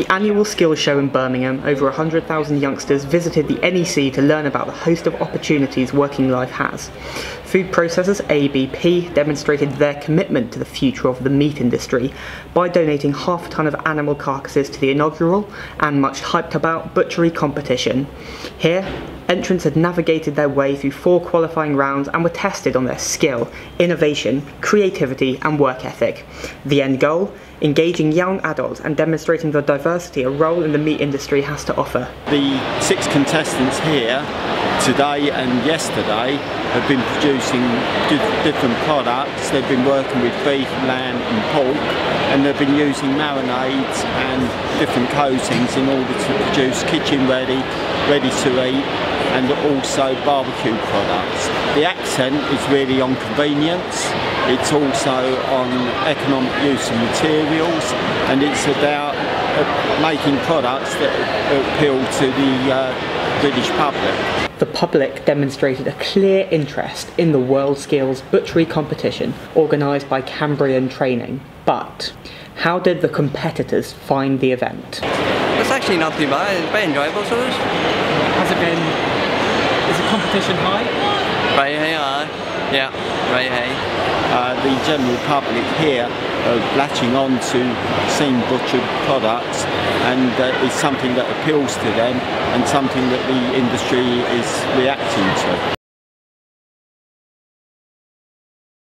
the annual skills show in Birmingham, over 100,000 youngsters visited the NEC to learn about the host of opportunities working life has. Food processors ABP demonstrated their commitment to the future of the meat industry by donating half a ton of animal carcasses to the inaugural and much hyped about butchery competition. Here, entrants had navigated their way through four qualifying rounds and were tested on their skill, innovation, creativity, and work ethic. The end goal? Engaging young adults and demonstrating the diversity a role in the meat industry has to offer. The six contestants here today and yesterday have been producing different products. They've been working with beef, lamb and pork and they've been using marinades and different coatings in order to produce kitchen ready, ready to eat and also barbecue products. The accent is really on convenience, it's also on economic use of materials and it's about uh, making products that appeal to the uh, British public. The public demonstrated a clear interest in the World Skills Butchery competition organised by Cambrian Training. But how did the competitors find the event? It's actually not too bad, it's very enjoyable to us. Has it been is the competition high? Very high, yeah, very high. Uh, the general public here are latching on to seeing butchered products and uh, it's something that appeals to them and something that the industry is reacting to.